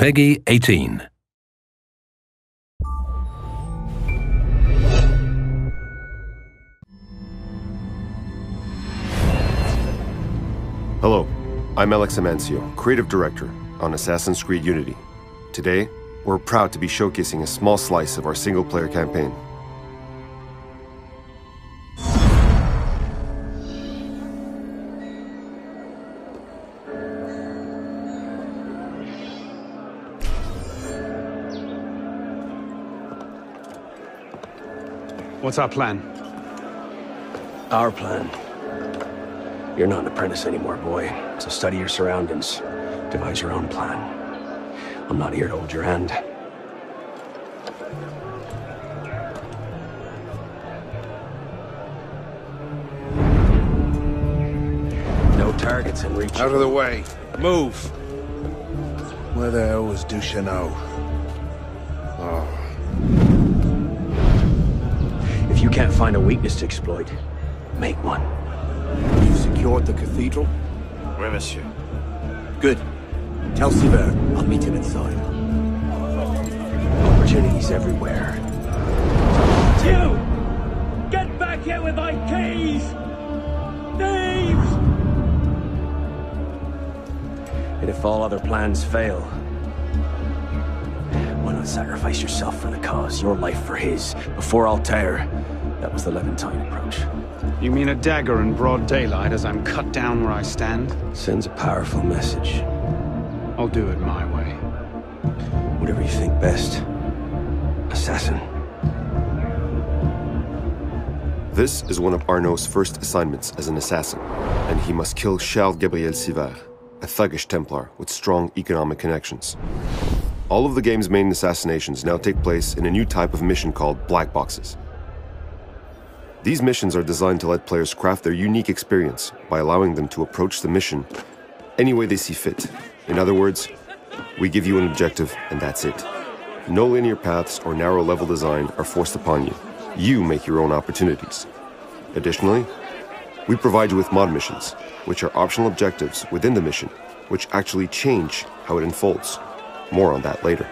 PEGI 18. Hello, I'm Alex Amancio, Creative Director on Assassin's Creed Unity. Today, we're proud to be showcasing a small slice of our single player campaign. What's our plan? Our plan. You're not an apprentice anymore, boy. So study your surroundings. Devise your own plan. I'm not here to hold your hand. No targets in reach. Out of the way. Move. Where the hell was Duchesneau? If you can't find a weakness to exploit, make one. You've secured the cathedral? Oui, monsieur. Good. Tell Sivert I'll meet him inside. Opportunities everywhere. You! Get back here with my keys! Thieves! And if all other plans fail, why not sacrifice yourself for the cause, your life for his? Before Altair, that was the Levantine approach. You mean a dagger in broad daylight as I'm cut down where I stand? Sends a powerful message. I'll do it my way. Whatever you think best. Assassin. This is one of Arno's first assignments as an assassin, and he must kill Charles Gabriel Sivert, a thuggish Templar with strong economic connections. All of the game's main assassinations now take place in a new type of mission called Black Boxes. These missions are designed to let players craft their unique experience by allowing them to approach the mission any way they see fit. In other words, we give you an objective and that's it. No linear paths or narrow level design are forced upon you. You make your own opportunities. Additionally, we provide you with mod missions, which are optional objectives within the mission, which actually change how it unfolds. More on that later.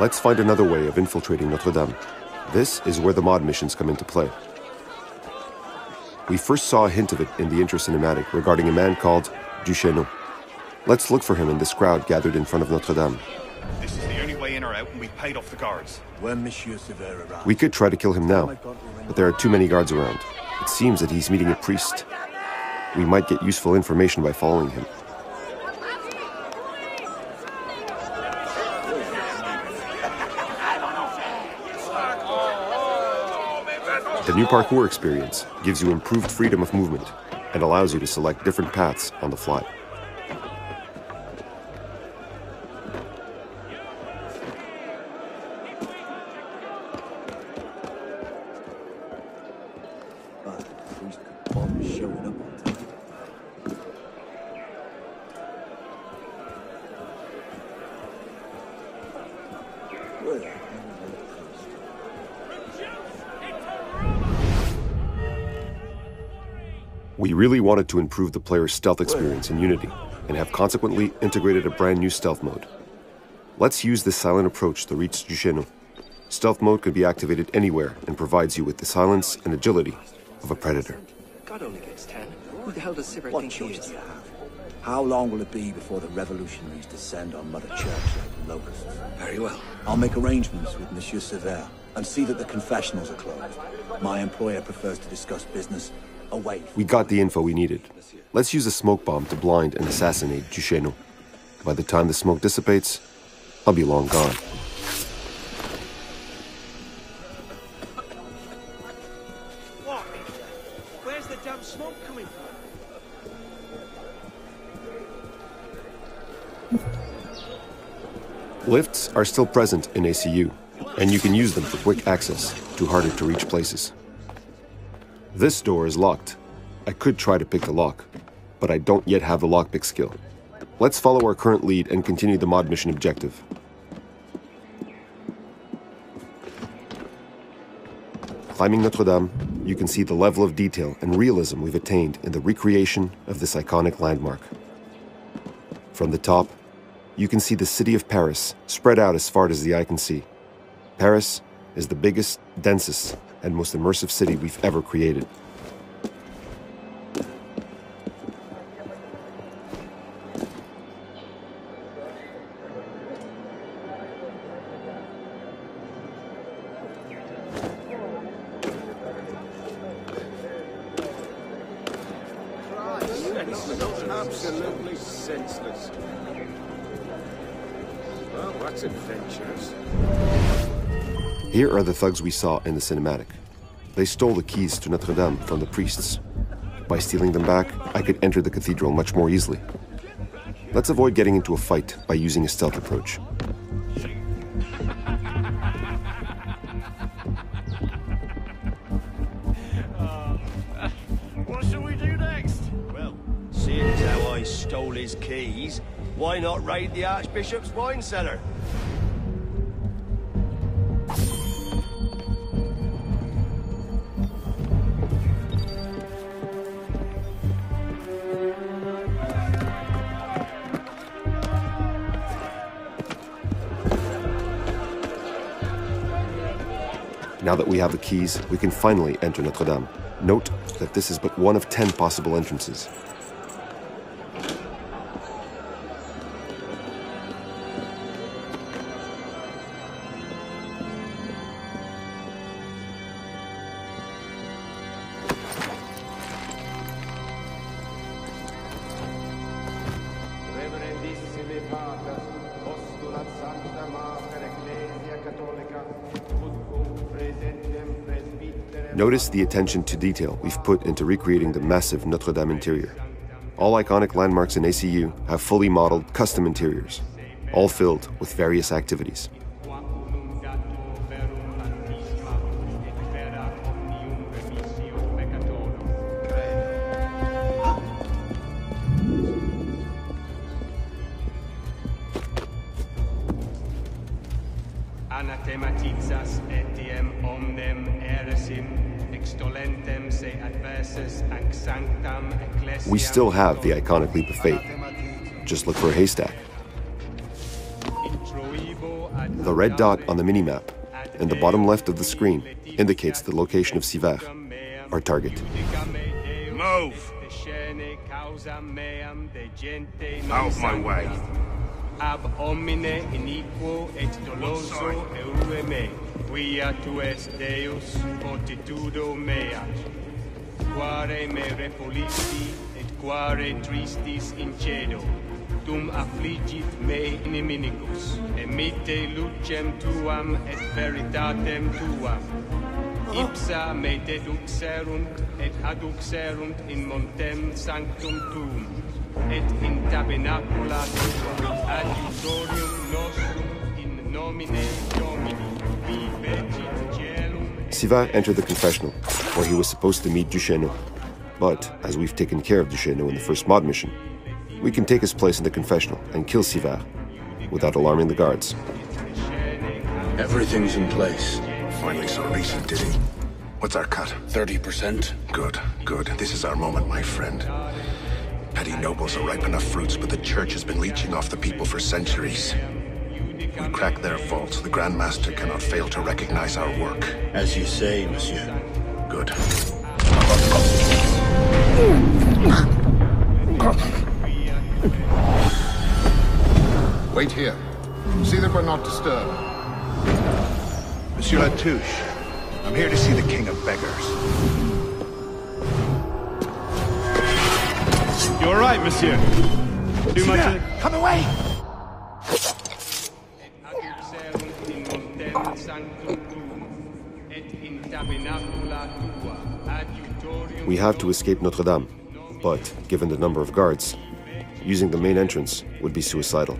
Let's find another way of infiltrating Notre Dame. This is where the mod missions come into play. We first saw a hint of it in the intro cinematic regarding a man called Duchesneau. Let's look for him in this crowd gathered in front of Notre Dame. This is the only way in or out, and we paid off the guards. When Monsieur Sivert arrives. We could try to kill him now, but there are too many guards around. It seems that he's meeting a priest. We might get useful information by following him. The new parkour experience gives you improved freedom of movement and allows you to select different paths on the fly. We really wanted to improve the player's stealth experience in Unity and have consequently integrated a brand new stealth mode. Let's use this silent approach to reach Duchesneau. Stealth mode can be activated anywhere and provides you with the silence and agility of a predator. God only gets ten. Who the hell does Sivert What think he is? do you have? How long will it be before the revolutionaries descend on Mother Church like locusts? Very well. I'll make arrangements with Monsieur Sivert and see that the confessionals are closed. My employer prefers to discuss business away. We got the info we needed. Let's use a smoke bomb to blind and assassinate Duchesneau. By the time the smoke dissipates, I'll be long gone. What? Where's the damn smoke coming from? Lifts are still present in ACU, and you can use them for quick access to harder to reach places. This door is locked. I could try to pick the lock, but I don't yet have the lockpick skill. Let's follow our current lead and continue the mod mission objective. Climbing Notre Dame, you can see the level of detail and realism we've attained in the recreation of this iconic landmark. From the top, you can see the city of Paris spread out as far as the eye can see. Paris is the biggest, densest, and most immersive city we've ever created. Absolutely senseless. Well, that's adventurous. Here are the thugs we saw in the cinematic. They stole the keys to Notre Dame from the priests. By stealing them back, I could enter the cathedral much more easily. Let's avoid getting into a fight by using a stealth approach. What shall we do next? Well, seeing I stole his keys, why not raid the Archbishop's wine cellar? Now that we have the keys, we can finally enter Notre Dame. Note that this is but one of 10 possible entrances. Notice the attention to detail we've put into recreating the massive Notre Dame interior. All iconic landmarks in ACU have fully modeled custom interiors, all filled with various activities. We still have the iconic leap of faith. Just look for a haystack. The red dot on the minimap in the bottom left of the screen indicates the location of Sivert, our target. Move! Out my way. Ab homine iniquo et doloso eure me, quia tu es Deus, fortitudo mea. quare me repolisti et quare tristis incedo tum affligit me inimicus emitte lucem tuam et veritatem tuam. Oh. Ipsa me deduxerunt et aduxerunt in montem sanctum tuum et in tabernacula tua. Adiutorium nostrum in nomine Sivert entered the confessional, where he was supposed to meet Duchesneau. But, as we've taken care of Duchesneau in the first mod mission, we can take his place in the confessional and kill Sivert without alarming the guards. Everything's in place. Finally saw recent, did he? What's our cut? 30%. Good, good. This is our moment, my friend. Petty nobles are ripe enough fruits, but the church has been leeching off the people for centuries. We crack their vaults, the Grand Master cannot fail to recognize our work. As you say, monsieur. Good. Wait here. See that we're not disturbed. Monsieur Latouche, I'm here to see the King of Beggars. You're right, monsieur? Too much? Come away! We have to escape Notre Dame, but given the number of guards, using the main entrance would be suicidal.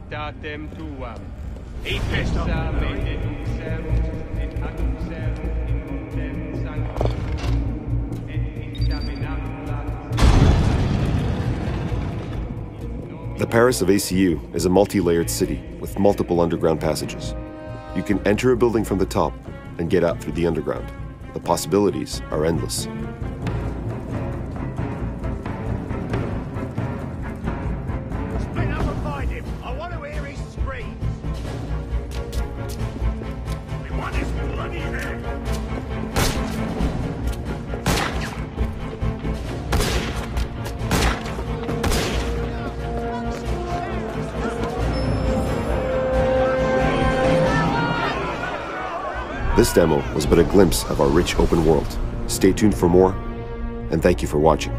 Tuam. Et in montem sanctum The Paris of ACU is a multi layered city with multiple underground passages. You can enter a building from the top and get out through the underground. The possibilities are endless. This demo was but a glimpse of our rich open world. Stay tuned for more, and thank you for watching.